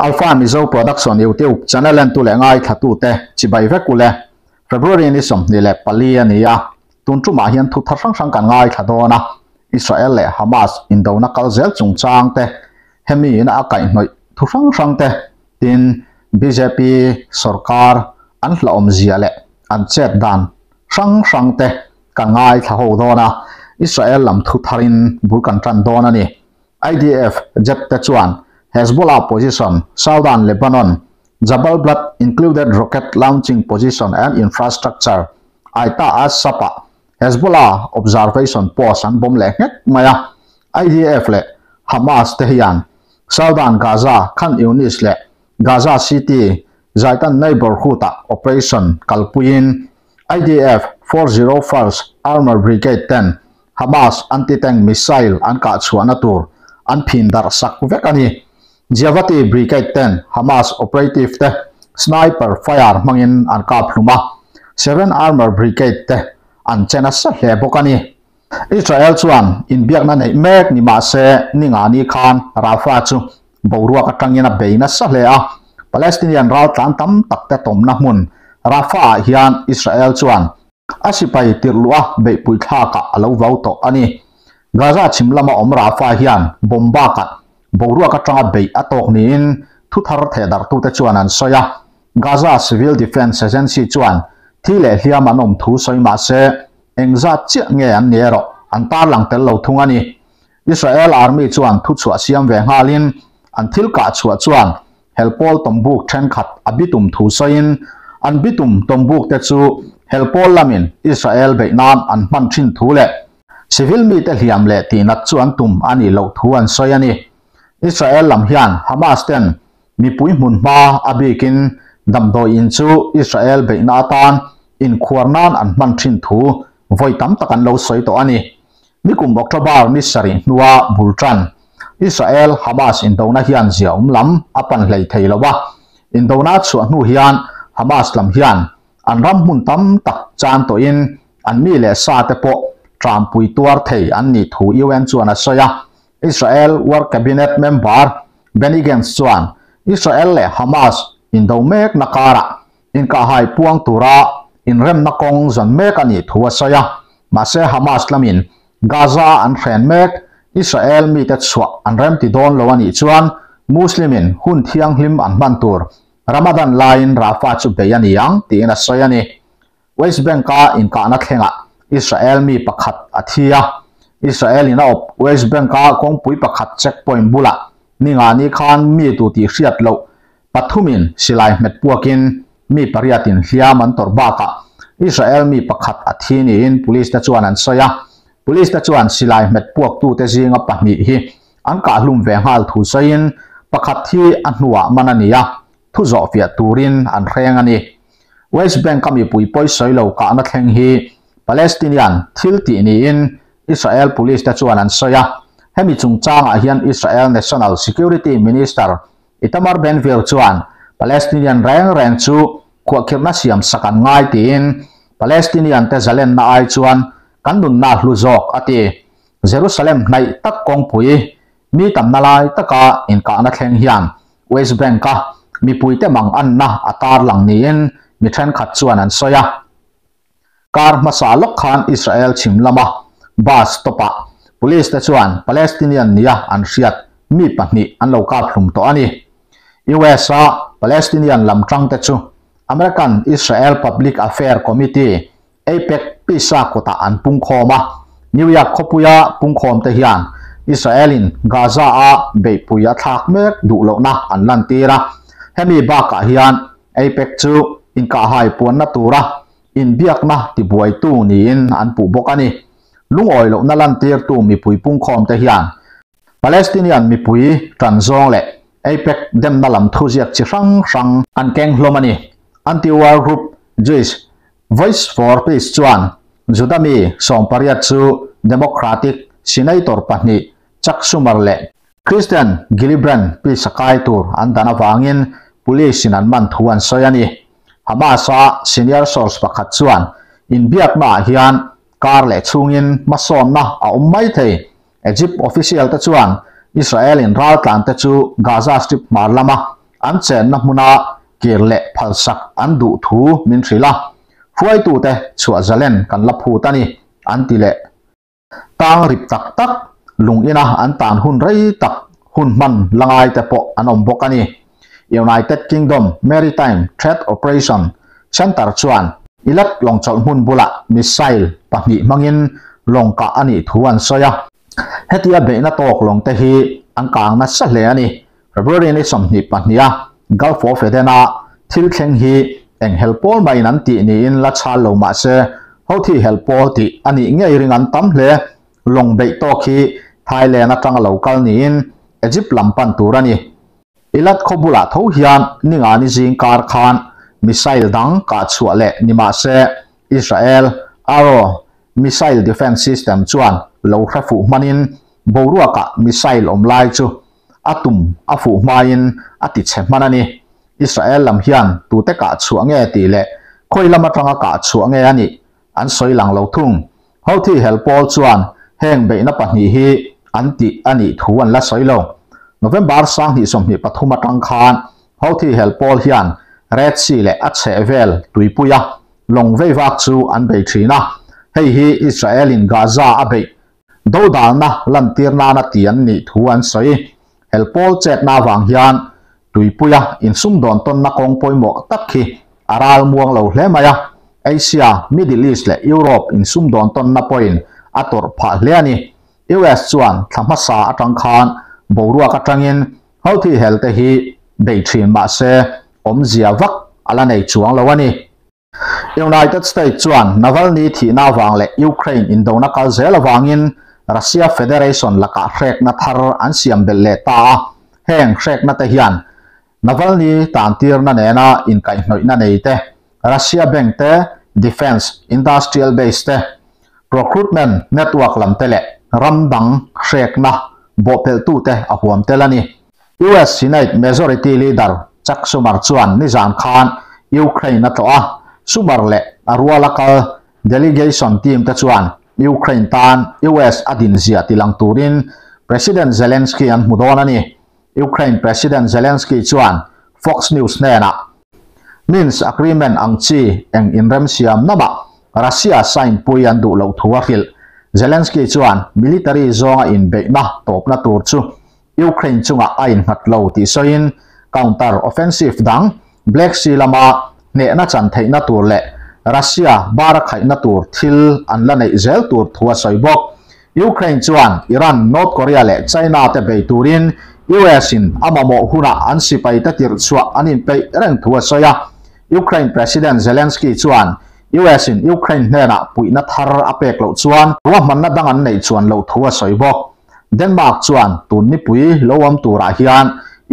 Alpha Mizo Production YouTube channel and tu le ngai thatu te chibai ve kule February ni som ni le pali ani ya tun chu ma hian thu thar sang sang kan ngai thado na Israel le Hamas in do na kal zel chung chang te hemi in a kai noi thu sang sang te tin BJP sarkar an la om zia le an chet dan sang sang te kan ngai thaho do na Israel lam thu tharin bur kan tran do na ni IDF jet te chuan Hezbollah position, Southern Lebanon, Jabal Blood included rocket launching position and infrastructure, Aita as Sapa, Hezbollah observation post and bomb le maya, IDF le, Hamas Tehyan, Southern Gaza, Khan Yunis le, Gaza City, Zaitan Neighborhood Operation Kalpuyin, IDF 401st Armor Brigade 10, Hamas anti-tank missile an ka chuana tur an phin dar sak vek ani Javati Brigade 10 Hamas Operative Te Sniper Fire Mangin Ankap Luma Seven Armor Brigade Te chena Sa bokani Israel chuan in na nei mek ni ma se ninga ni khan rafa chu borua ka tangena beina sa le a palestinian rau tan tam tak te tom na mun rafa hian israel chuan asipai tirlua be pui tha alo vau to ani gaza chimlama om rafa hian bomba ka boru akatanga bei atoknin thuthar the dar tu te chuan an soya gaza civil defense agency chuan thile hliam an om thu soima se engza chi nge an nero an tar lang tel lo thung ani israel army chuan thu chua siam ve ngalin an thil ka chua chuan helpol tombuk then khat abitum thu soin an bitum tombuk te chu helpol lamin israel vietnam an man thin thu le civil mi te hliam le ti na chuan tum lo thu an soi ani อิสราเอลลำยันฮามาสเตนมีปุยมุนมาอบิกินดมโดยอินซูอิสราเอลเบนาตานอินควรนานอันมันชินทูไวตัมตะกันเลวสวยตัวนี้มีกลุ่มบอกทบาร์นิสรินัวบูลจันอิสราเอลฮามาสอินโดนาฮิยันเสียมลำอปันไหลไทยละวะอินโดนาส่วนนูฮิยันฮามาสลำฮิยันอันรำมุนตัมตักจานตัวอิน อันมีเลสาเตโปตรามปุยตัวไทยอันนี้ถูอีเวนจวนอาศัยอิสราเอลวอร์คับินเนตเมมบอร์เบนิกันส่วนอิสราเอลและฮามาสอินดูเมกนักการะอินกาไฮพวงตุระอินเรมนักองจ่นเมกันยิทวัสยมาเซฮามาสลามินกาซาอันเฟนเมกอิสราเอลมีแต่ส่วนอันเรมติดโดนลวนอิส่วนมุสลิมินหุ่นที่ยงลิมอันบันทูร์รามดันลายน์ราฟาจุเบยันยังตีนัสโซยานีเวสเบงกาอินกาอันเคงะอิสราเอลมีประคัดอธิยาอิสราเอลนเวสเบนกาของปุยประคับเช็คพอยน์บุละนี่งานนี้ขานมีตัวที่เสียดลูกปัทุมินสิไลเมตพวกินมีปริยัติเสียมันตัวบ้ากอิสราเอลมีประคับอธินีนพุลิสตะชวนันเสียพุลิสตะชวนสิไลเมตพวกตัวเตจิงอปะมีฮีอังกาลุมเวงฮัลทูเซียนประคับที่อันหัวมันนี่ยะทุจริตตูรินอันเรงอันนี้ เวสเบนกามีปุยปอยสอยลูกกาณทั้งฮีปาเลสไตินยันทิลตินีน Israel Police ta chuan an soya hemi chungchang a hian Israel National Security Minister Itamar Ben-Gvir chuan Palestinian reng reng chu khua siam sakan ngai tin Palestinian te zalen na ai chuan kanun na hlu jok ati Jerusalem nei tak kong pui mi tam na lai taka in ka na thleng hian West Bank ka mi pui te mang an na atar lang ni in mi thren khat chuan an soya kar masa lok khan Israel chim lama บาสตปะพลเตชวนปาเลสไตินีนียอันสเชี์มีปัญหาอันโลกาภูมตัวนี้อูเวสอาปาเลสไตินีนลำจังเตชูอเมริกันอิสราเอลพับลิกอเฟียร์คอมมิตี้เอเป็กพิีักคตาอันพุ่งคอมะนิวยอร์กคบุยาพุ่งคอมเตฮิอันอิสราเอลินกาซาอาเบปุยาทากเมกดูโลกนะอันลันตีระเฮมีบากะฮิอันเอเป็กชูอินกาไฮปวนนัตูระอินเบียกนะที่บวยตูนีอันปูบกันนีลุงออยโลนาลันเตียกตูมีปุยปุ่งคอมแต่ฮยังปาเลสไตนีนมีปุยจันซองแหละไอเป็กเดมนาลัมทุเรียกชิฟังฟังอันแกงโลมันีอันติวารูปจุยส์ voice for peace จวนจุดามีสองปริยัติสูเดโมคราติกสินัยตอร์ปนนี่จักซูมาร์เล่คริสเตียนกิลิบรันปีสกายตูร์อันดานาฟังอินปุลิสินันมันทวันซยยนีฮามาซาซีเนอยร์ซอร์สประคัตจวนอินเบียกมาฮิอัน car le chungin masom na a om mai the egypt official ta chuan israel in ral tlang te chu gaza strip mar lama an chen na hmuna kir le phal sak an du thu min thrila fuai tu te chua zalen kan la phu tani an ti le tang rip tak tak lung ina à, an tàn hun rây tak hun man ai te po an om bokani united kingdom maritime threat operation center chuan อิลักลองจัดหุ่นบุระมิสไซล์ปักหนีมังยินลงกะอันนี้ทวนซอยฮเฮติอาเบนตกลงเตะฮีอังกางนัสเลียนีรับรู้เรื่องสมนิปันเนียกัลฟอฟเดนาทิลเคงฮีเอ็งเฮลโปลไม่นั้นตีนี้อินลาชาลูมาเสเขาที่เฮลโปลที่อันนี้เงยริงันตั้มเลยลงเบตโตคีไทยแลนด์นัตังลูกันนี้อินเอจิปลำปันตัวนีอิลัดขบุระทวียานน่งานนิจิงการ์คาน missile dang ka chua le nima se Israel aro missile defense system chuan lo khra fu manin borua ka missile om lai chu atum afu main ati che manani Israel lam hian tu te ka chua nge ti le khoi lama tanga ka chua nge ani an soi lang lo thung ho thi helpol chuan heng be na pa ni hi an ti ani thu an la soi lo November sang hi som ni pathuma tang khan ho thi helpol hian red sea le a che vel tuipuya à. long vei vak chu an bei thina hei hi israel in gaza a bei do dal na lan tir na na ti an ni thu an soi hel pol chet na wang hian tuipuya à, in sum don ton na kong poimo takhi aral muang lo hle maya à. asia middle east le europe in sum don ton na point ator pha hle ani us chuan thlamma sa atang khan boruak atangin hauthi helte hi dei thin ma se อมเสียวักอะไรในช่วงระหว่านี้ United States ชวนนักนรี้ที่น่าวังเลยยูเครนอินโดนักเซียนฟังอินรัสเซียเฟเดเรชันลักเรกนัทรอันเซียมเบลเลต้าแห่งเรกนัทเฮียนนักนรี้ต่างที่นั่นเองนะอินกันหน่อยนั่นเองรัสเซียแบ่งเตะ defense industrial base เตะ recruitment network ลำเต่รัมดังเรกนะบอเปิลตูเตะอาวุธเตะลันี US United Majority Leader จากสมาร์ชวนนิจานขานยูเครนตัวสมาร์เลอรัวลักลเดลิเกชันทีมตัวนยูเครนตานอีเวสอดินเซียติลังตูรินประธานเซเลนสกี้อันมุดอนันนี่ยูเครนประธานเซเลนสกี้ชวนฟ็อกซ์นิวส์เนี่ยนะมิ้นส์อักริเมนอังชีเองอินเรมเซียมนับรัสเซียสั่งปุยันดูเลาทัวฟิลเซเลนสกี้ชวนมิลิตอรี่จองอินเบกนะตบนัดตัวชูยูเครนจ้องอินหัดเลาที่โซอิน counter offensive dang black sea lama ne na chan thei na tur le russia bar khai na tur thil an la nei zel tur thua soi bok ukraine chuan iran north korea le china te be turin us in amamo huna an sipai ta tir chua anin pe reng thua s o i a ukraine president zelensky chuan US in Ukraine ne na pui na thar apek lo chuan wa man na dangan nei chuan lo thua soi bok Denmark chuan tun ni pui l o a m tura hian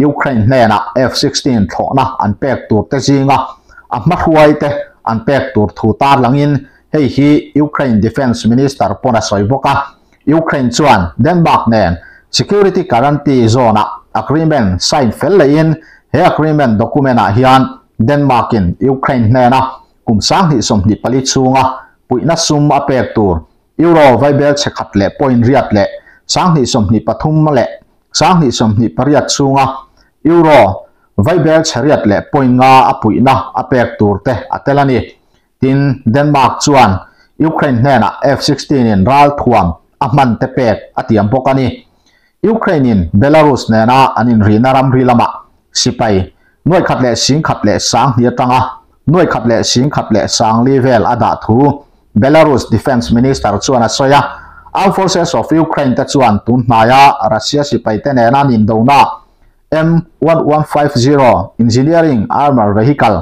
Ukraine nè F16 thọ na an pek tur te zinga a ma huai te an pek tur thu ta langin hei hi Ukraine Defense Minister pona soiboka Ukraine chuan Denmark nè security guarantee zone agreement sign fel lein he agreement document a hian Denmark in Ukraine nè na kum sang hi som ni pali Pui puina sum a pek tur euro viable chekhat le point riat le sang hi som ni pathum le sang hi som ni pariat chunga ยูโรไวเบลเฉลี่ยเลปอยงาอปุยนะอเปกตูร์เตอเตลันีทินเดนมาร์กชวนยูเครนเน่ะ F16 นินรัลทวมอัมันเตเปกอเตียมปกันียูเครนินเบลารุสเนะอันินรีนารัมรีลมะสิไปน่วยขัดเลสิงขัดเลสังเยตังะน่วยขัดเลสิงขัดเลสังลีเวลอาดัตหูเบลารุสดิฟเอนซ์มินิสเตอร์จวนอสยา Armed f o r c e อ of u k เ a i n e ตะชวนตุนนายารัสเซียสิไปเตเนนานินดนา M1150 engineering armor vehicle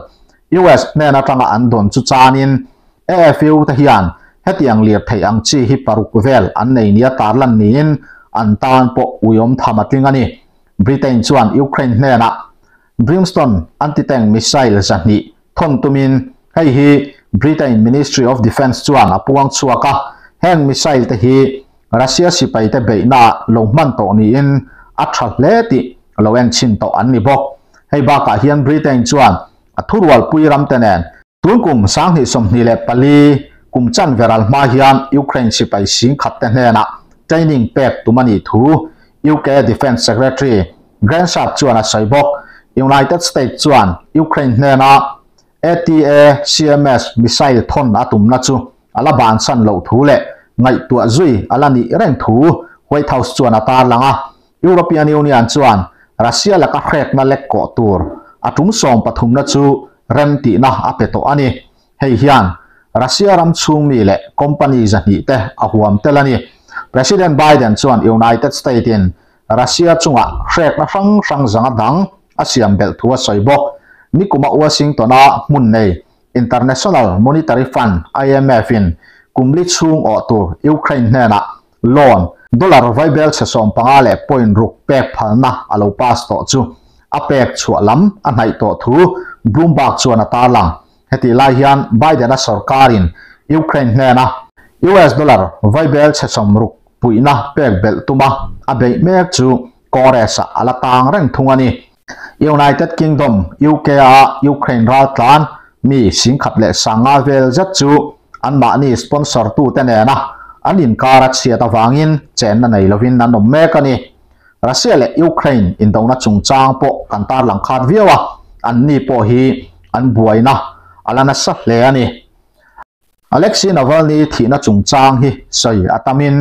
US แม่นาตังอันดนจุจานิน AFU ทะเฮียนเฮติยังเลียดไทยอังชีฮิปารุกเวลอันในเนียตาลันนีนอันตานปอุยมธรรมติงานีบริเตนชวนยูเครนแน่นะบริมสตันอันติแตงมิสไซล์จันนีทนตุมินให้ฮีบริเตน Ministry of Defense ชวนอปวงชัวกะแห่งมิสไซล์ตะฮีรัสเซียสิไปแต่เบยนาลงมันตโตนี้อัตราเลติเราเองชินต่ออันนี้บอกให้บากาเฮียนบริเตนจวนทุรวัลปุยรัมเตนนตุนกุมสังหิสมนิเลปลีกุมจันเวรัลมาเฮียนยูเครนสิไปสิงขัดเตนนะใจนิ่งเปกตุมันอีทูยูเคดิเฟนซ์เซกเรตรีแกรนซับจวนอาศัยบอกยูไนเต็ดสเตทจวนยูเครนเนนะอซีเอ็มเอสมิไซล์ทนอาตุมนัจูอลาบานสันเลาทูเละไงตัวจุยอาหนี่เร่งทูไวท์เฮาส์จวนอาตาลังอ่ะยุโรปยนยูเนียนจวนรัสเซียและก็เครดนั่นเล็กกว่าตัวอาทุ่มส่งปฐุมนัชูเรนตีนะอาเปโตอันนี้ให้ฮียงรัสเซียรัมซุูมีและคอมพานีจะนนี่แต่อาหัวมันเท่านี้ประธานาธิบดีไบเดนส่วนยูไนเต็ดสเตเินรัสเซียจุงว่าเครดนั่งฟังฟังจังดังอาเซียนเบลทัวซอยบอกนี่คุมาอวสิงตัวน่ามุ่งเนยอินเตอร์เนชั่นแนลมอนิเตอร์ฟันไอเอ็มเอฟินกุมลิชูงออตัวยูเครนเนี่ยนะลอนดอลลาร์ไวเบลเซส่งพังอะไรพอยน์รูปเป็ปนะอโลูปัสโตจู่อเป็กชัวลัมอันไหนโต่อทูบลูมบักชัวนาตาลังเฮติลายันไบเดนัสร์การินยูเครนเนนะยูเอสดอลลาร์ไวเบลเซส่งรูปปุยนะเป็กเบลตุมะอเบย์เมกจูกอเรสอัลตังเร่งทุงันยูไนเต็ดคิงดอมยูเคียยูเครนรัฐลันมีสิงคับเลสังอาเวลจัดจูอันมานี้สปอนเซอร์ตูเตนเนนะ an in ka Russia ta wangin chen na nei lovin nan nom me ka ni Russia le Ukraine in dona chung chang po kan tar lang khat viawa an ni po hi an buai na alana sa le ani Alexei Navalny thi na chung chang hi sei atamin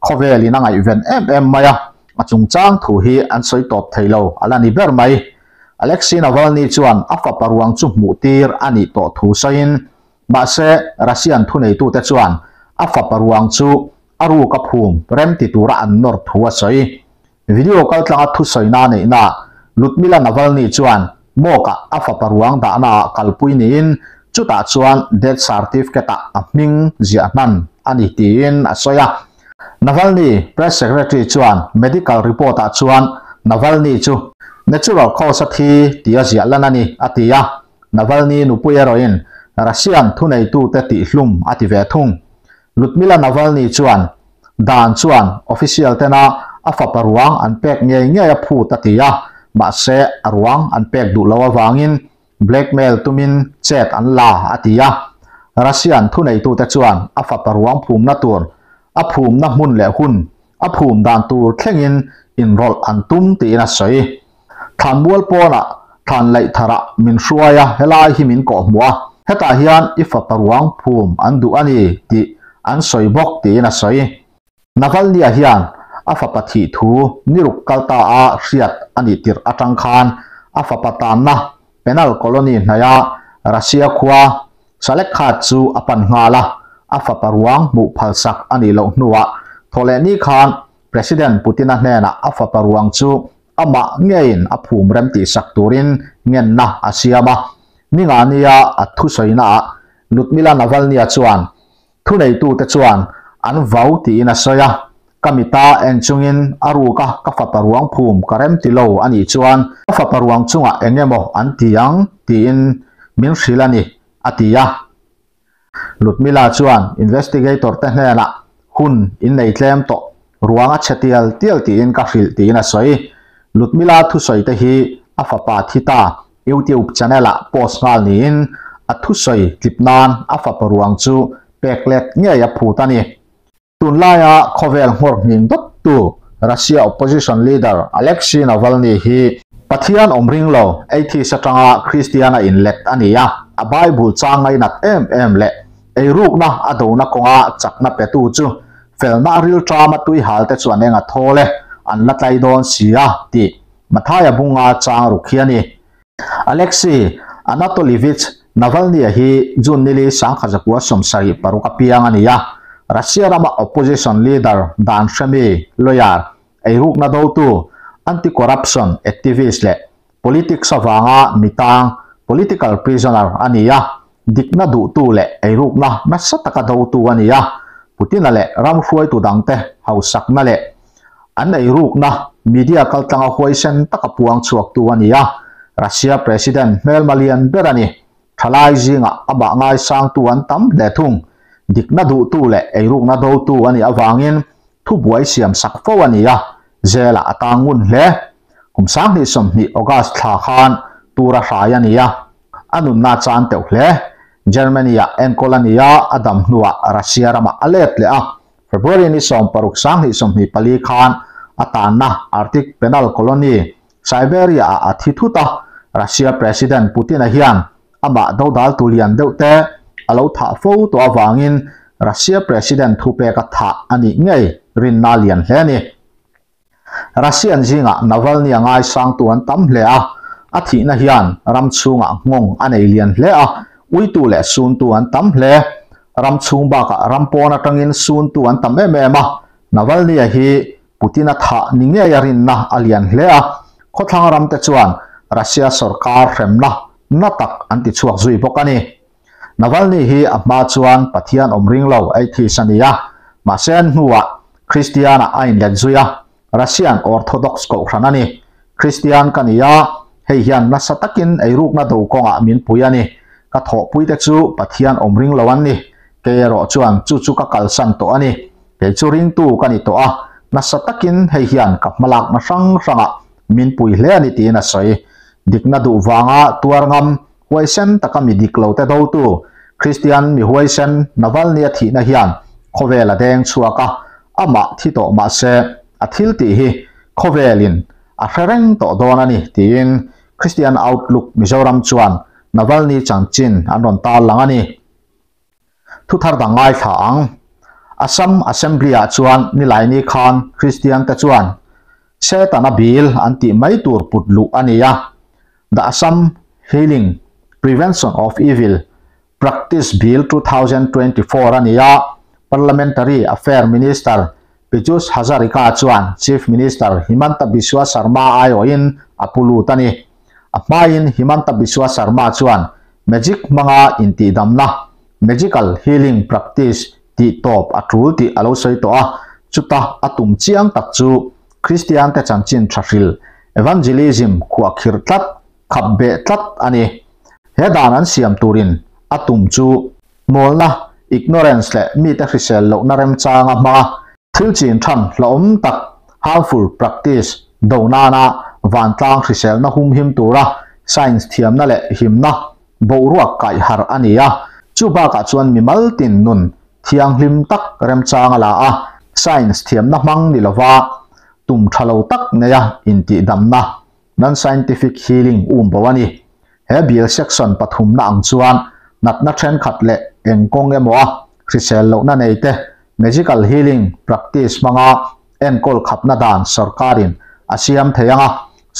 khoveli na ngai ven em em maya a chung chang thu hi an soi top thailo alani ber mai Alexei Navalny chuan afa paruang chu mu tir ani to thu sain ba se Russian thu nei tu te chuan อาฟับรวงซูอารูกับภูมิเริ่มติดตัวอันนอร์ทัวซอยวิดีโอก็ตั้งทุสอยนานี่นะลุดมิลานาวัลนีจวนโมกะอาฟับรวงดานาคัลปุยนี่จุดอาจวนเดดสาร์ติฟเกตอามิงจียนันอันนี้ตีนอาศัยนาวัลนี่ press secretary จวน medical report อาจวนนาวัลนี่จู natural cause ที่ตีอาเจียนันนี่อาตียานาวัลนี่นุปุยรอยน์รัสเซียนทุนไอตูเตติลุ่มอาิเวทุงลุดมิลานาวัลนี่ชวนด่านชวนออฟิเชียลเทน่าอาฟาปรวังอันเป็กเงี้ยเงี้ยผู้ตัดทียะบาเซอรวงอันเป็กดูลาววางินแบล็กเมลตุมินเจดอันลาอัติยารัสเซียนทุนในตัวเต่ชวนอาฟาปรวังภูมินาตัวอาภูมินักมุ่นแหล่หุ่นอาภูมิด่านตัวเที่งินอินรอลอันตุมตีนัสเซทานบัวปอนะทานไหลทระมินชัวยะเฮลาฮิมินกอบัวเหตุการณ์อิฟาปรวังภูมิอันดูอันนี้ทีอันสอยบกตีนะสอยนักเรียนยันอาฟปฏิทูนิรุกกลตาอาเสียดอันดีทิรอาจังคานอาฟปตานะเป็นอลโอลนีนายารัสเซียคว้าสเล็กขัดซูอัปันงาลาอาฟปารวงบุพัลสักอันอิลนัวทเลนีคานประธานปุตินาเนนะอาฟปารวงซูอามาเงินอภูมิเรมติสักตูรินเงินนะอาเซียมานิงานียาอาทุสอยนะลุดมิลานาวัลเนียชวนทุเลตูเตจวนอันวาวตีนัสยาคมิตาเอ็นจุงินอารูกะกฟัตรวงภูมิกรมติโลอันอีจวนกฟัตรวงจุงะเอ็นเมอันตียังตีนมินศิลานีอติยาลุดมิลาจวนอินเวสติเกเตอร์เทนเนละคุณอินในเคลมโตรวงอัจเตียลเตียลตีนกฟิลตีนัสยลุดมิลาทุสอยเตฮีอฟปาทิตาอิวติอุปจนเนละโพสงาลนีนอัทุสอยจิปนานอฟปรวงจูกเล็กเงีย่าพูดตานี่ตุนไล่ะคอเวลฮอร์นินดัตตูรัสเซียอป p ซิชัน i o ดเดอร์อเล็กซีนาวัลนีฮีปัทยานอมริงโลไอทีสตางะคริสเตียนอินเล็กอันนี้ยะอบายบุลจางไงนัดเอ็มเอ็มเล็ะไอรูกนะอดูนักงาจักนับเปตูจูเฟลนาริลทรามาตุยฮัลเตส่วนเองอะทอเลอันละไตโดนเสียดีมาทายบุงาจางรุกเฮียนี่อเล็กซีอนาโตลิวิช Navalny hi June nili sang khazapua somsari paruka piang ania Russia rama opposition leader Dan Shami lawyer eiruk na daw tu anti-corruption activist le politics avanga mitang political prisoner ania dikna du tu le eiruk na nasataka daw tu ania Putin le ramhuai tu dangte hausak na le an eiruk na media kaltanga huai sen takapuang chuak tu ania Russia president Melmalian berani ทลายจิงอ่ะอบะง่ายสัางตัวันตั้มเลทุ่งดิกนัดูตัวเละไอรูกนัดูตัวนี้อวางินทุบไว้เสียมสักฟวันนี้อ่ะเจลาตางุนเละคุมสังนี่สมนี่ออกาสทาานตัวร้ายนี้อ่ะอันนุนนาจานเตวเละเยอรมนีอ่ะเอ็นโคลนีอ่ะอดัมนัวรัสเซียรามาอเลตเลยอ่ะเฟบรุรีนิ่สมปรุกสังนี่สมนี่ปลีขานอาตานะอาร์ติกเพนัลโคลนีไซเบเรียอาทิตุตารัสเซียประธานาธิบดีปูตินเฮียนอบาดเดาดตุเลียนเดาเตะลราถ้าฟูตัววางินรัสเซียประธานทูเปกท้าอันนี้ไงรินนาเลียนเลนี่รัสเซียจริงอ่ะนวัลนี่ง่ายสังตัวนั้มเลยอ่ะอาทิตย์นี้อันรัมชูงอะงงอันนี้เลียนเลยอ่ะวิตุเลสุนตัวนั้มเลยรัมชูงบากะรัมปอนตั้งอินสุนตัวนั้มเอเมมะนวัลนี่ฮีปุตินาถ้านี่ไงยารินนะอเลียนเลยอ่ะข้อทางรัมเตจวนรัสเซียสุรการเรมนะนักตักอันติดชวกจุยปกันนี่วัลนี้ฮีอับมาชวนปฏิญาณอมริงเราไอที่สัญญามาเซนหัวคริสเตียนไอเลนจุยอรัสเซียนออร์โธดอกส์ก็ขนานี้คริสเตียนกันยาเฮียนนัสตักินไอรูปนัดูกองอามินปุยานี้กระทบปุยเตจูปฏิญาณอมริงเราวันนี่เกยรอชวนจูจูกักลสันโตอันนี้เกยจูริงตูกันอีตัวนัสตักินเฮียนกับมลักมาสังสังมินปุยเลียนิตีนัสไดิกนาดูฟางาตัวงามหวยเซนตะกามีดิกเลาแต่ดูตัวคริสเตียนมีหวยเซนนวัลเนียที่นฮิยันโคเวลแดงสวากะอามาที่โตมาเสอาทิลติฮีโคเวลินอาเฟรงโตโดนันนี่ทีนคริสเตียนเอาลุกมิจารัมชวนนวัลนีจังจินอันนนตาลังอันี้ทุทารดังไงถางอาสมอาเซมบลีอาชวนนี่ไลนีคานคริสเตียนตะชวนเชตานาบิลอันติไม่ตัวปุดลุอันนี้ยา The Assam Healing Prevention of Evil Practice Bill 2024 ania Parliamentary Affair Minister Piyush Hazarika chuan Chief Minister Himanta Biswa Sharma ayoin apulu tani apain Himanta Biswa Sharma chuan magic manga inti damna magical healing practice ti top atul ti alo soi a chuta atum chiang Takchu Christian Techan chanchin thahil evangelism Kua Kirtat ขับเบตัดอันนี้เุกานั้นเสียมตูรินอาตุมจูมอลนะอิกโนเรนส์และมีแต่คีิเซลลกนารมจางมาทิลจีนทันล้อมตักฮาฟ m f u ป p r a ิ t ดาวนานาวันตางคริเซลนะหุมหิมตัวละ science เทียมนั่นแหละหิมนะบูรุวไก่หาอันนี้อะจูบากาชวนมีมัลตินนุนเทียงหิมตักเรมจางละอ่ะ science เทียมนะมังนิลวาตุ่มทะเลตักเนี่ยอินติดัมนะนั่น scientific healing อุ้มปวานนี้เฮบิลเซ็กชันปฐุมนั่งชวนนัดนัดเชนขัดเละเองกงเอ็มวะคริสเซลโลนั่นเองเต้ magical healing practice มังอ่ะเอ็นกอลขับนัดานสรการินอาเซียมเทียงอ่ะ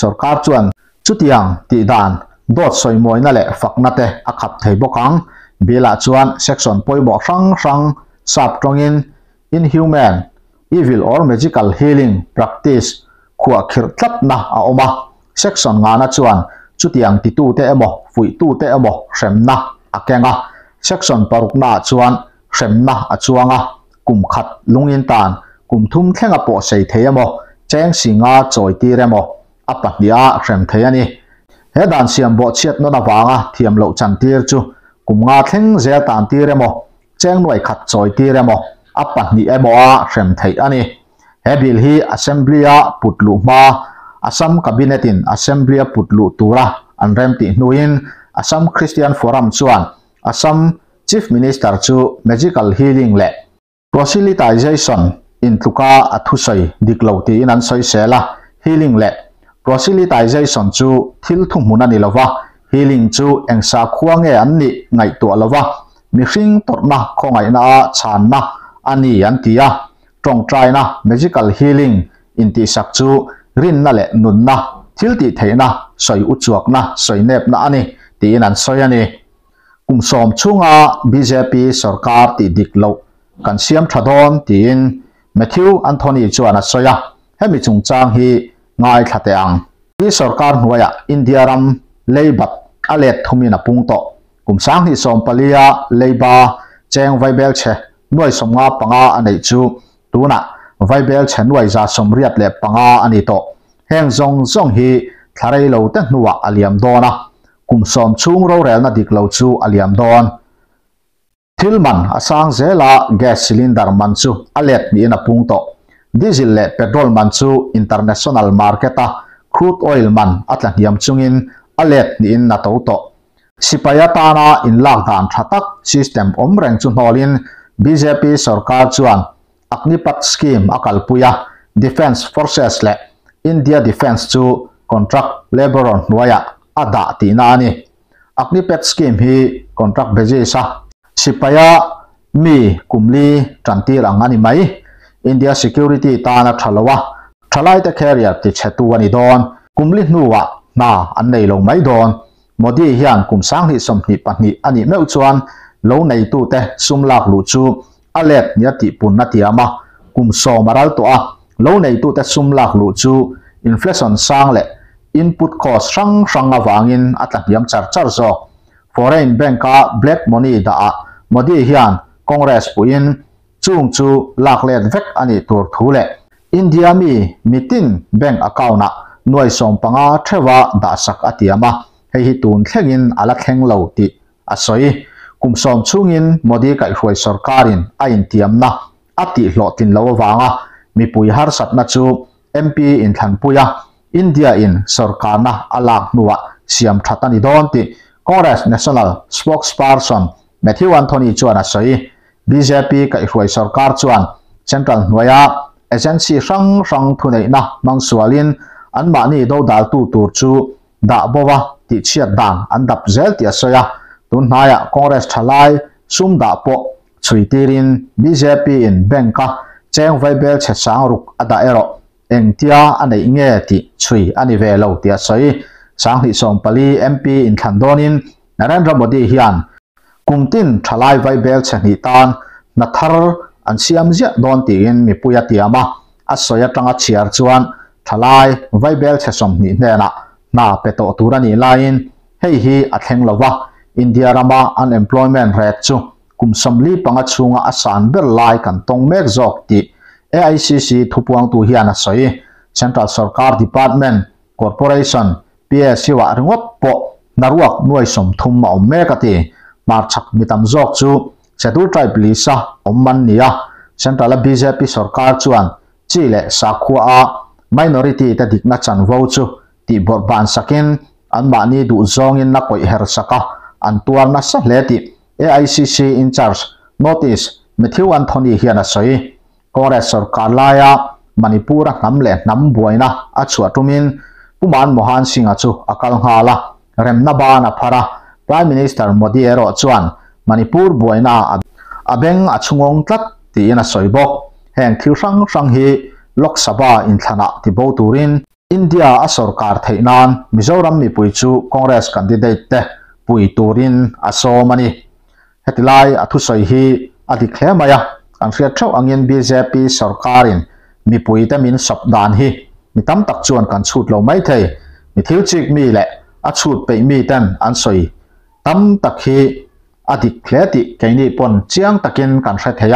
สรการจวนจุดยังตีดานดอดสวยมวยนั่นแหละฝักนัดเตะขับเทียบกังเบลาชวนเซ็กชันปอยบอกสังสังสับตรงอิน inhuman evil or magical healing practice ขวาคิดทัดนะอาออกมา section nga na à à. chuan chutiang ti tu te emo fui tu te emo hremna akenga à section parukna chuan hremna achuanga kum khat lungin tan kum thum thlenga po sei thei emo cheng singa choi ti remo apahnia hrem thei ani he dan siam bo chiat no na wanga thiam lo chan tir chu kum nga theng zel tan ti remo cheng noi khat choi ti remo apahni emo a hrem thei ani he bil hi assembly a putlu ma Assam Cabinetin Assembly Putlu Tura Anrem Ti Nuin Assam Christian Forum Chuan Assam Chief Minister Chu Magical Healing Le Proselytization in Tuka Athusai Diklauti in Ansoi Sela Healing Le Proselytization Chu Thil Thum Munani Lova Healing Chu Engsa Khuange Anni Ngai Tu Lova Mixing Torna Khongaina Channa Ani Antia Trong China Magical Healing in Ti Sak Chu rin na le nun na thil ti thei na soi u chuak na soi nep na ani ti in an soi ani kum som chunga BJP sarkar ti dik lo kan siam thadon ti in Matthew Anthony chuan a soya hemi chung chang hi ngai thate ang ti sarkar nuaya India ram leibat alet thumina pungto kum sang hi som palia leiba cheng vai bel che noi somnga panga anei chu tuna วไยเบลเชนไวจาสมเรียบเล็บปังอาอันนี้โตแห่งทรงทรงฮีทาราเหลาเต็นัวอเลียมดอนะกุมสอมชุงเราเรลนาดิกเหลาจูอเลียมดอนทิลมันอาสังเซลาแก๊สซิลินดาร์มันจูอเล็ดนี่นับปุ่งต่อดีเซลเล็เปโตรลมันจูอินเตอร์เนชั่นแนลมาร์เก็ตตะครูดออยล์มันอัตลันยมจุงอินอเล็ดนี่นัตโตสิปายตานาอินลักดานทัตักซิสเต็มอมเร่งจุนฮอลินบีเจพีสอร์การจวนอักนิพัตสกิมอากลปุยะดิฟเอนซ์ฟอร์เซสเละอินเดียดิฟเอนซ์จูคอนทรัคเลเบอรอนวายะอาดาตีนานีอักนิพัตสกิมฮีคอนทรัคเบจิซาสิปายามีกุมลีจันทีรังงานิไม่อินเดียซิเคียวริตี้ตานะทะลวะทลายตะแคเรียติเชตุวันิดอนกุมลีนัวะนาอันในลงไม่ดอนโมดีฮียนกุมสังหิสมหิปันหิอันนี้เมื่อชวนเราในตัวเตะสุ่มลักลู่จูอเล็บเนี่ยติปุ่นนาทีอามากุมโซมารัลตัวโลในตัวแต่ซุ่มหลักลุจูอินฟลักชันสร้างแหละินพุตคอส t สังสังอวางินอัตลมชาร์ยำจัดจัดจอร์เรนแบงก้าแบล็กมอนีด่ามาดีเฮียนคอนเกรสปุ่นจุงจูหลักเล็ดเวกอันนี้ตัวทุเล่อินเดียมีมิตินแบงก์อ c กาว n t นะหน่วยส่งปังอาเทวะดาสักอติยามาให้ฮิตุนเทงินอัลเฮงเลวติอาศัย cùng kumsom chungin modi kai huai sarkarin a in tiamna ati hlo tin lo mi mipui har satna chu MP in thanpuya India in sarkarna alak nuwa siam thatani don ti Congress National Spokesperson Matthew Anthony chuan a soi BJP kai huai sarkar chuan central noya agency sang sang thunei na mangsualin an mani do dal tu tur chu da bowa ti chiat dang an dap zel ti asoya tun naya Congress thalai sumda po chuitirin BJP in Bangka cheng vai bel che sang ruk ada ero engtia anei nge ti chui ani ve lo tia sai sang hi som pali MP in Thandonin Narendra Modi hian kumtin thalai vai bel che ni tan na thar an siam zia don ti in mi puya ti ama asoya tanga chiar chuan thalai vai bel che som ni na na peto to turani lain hei hi atheng lova อินเดียรามาอันเอ็มพลอยเมนต์เรทจูกลุ่มสมรีปังจูงาอัาสานเบลไลกันตรงเมกจอกตีเอไอซีซีทุพวงตุฮิอันสัยเซ็นทรัลสกอร์ดิพาร์ตเมนต์คอร์ปอเรชั่นพีเอสีว่าเรืงองปัตนารวกนวยสมทุมมาอุเมกตีมาชักมีตำจอกจูเซตูไทรบลิซาอมันเนียเซ็นทรัลบีเจพีสกอร์ชวนจีเลสักวัวมายนริตี้แต่ดิกนัชันวัวจูที่บอร์บานสักินอันบ้านนี้ดูจองอินนักวิเฮร์สกา an tuarna sa hle ti AICC in charge notice Matthew Anthony hian a sei Congress sarkar laia Manipur ngam le nam buaina a chuatumin Puman Mohan Singh achu akal ngala remna ban a phara Prime Minister Modi ero chuan Manipur buaina abeng achungong tlat ti in a sei bok heng thiu sang sang hi Lok Sabha in thana ti bo turin India a sarkar theinan Mizoram mi pui chu Congress candidate te ปุยตูรินอาโซมันนีเหตุไลอาทุสอยฮีอธิเคลมายะอันเสียเท่าอังยงินบีเจพีสรการินมีปุยแต่มินสับดานฮีมีตั้มตักชวนกันชุดเราไม่เทยมีทิวจิกมีแหละอาชุดไปมีแต่อันสอยตั้มตักฮีอธิเคลติแกนี่ปนเจียงตะกินกันเสียเทีย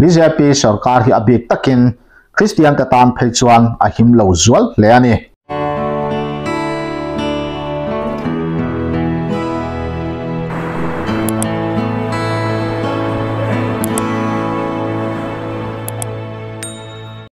บีเจพีสรการฮีอบิกตะกินคริสเตียนตะตามเพจวนอาหิมเลวจวลเลียนี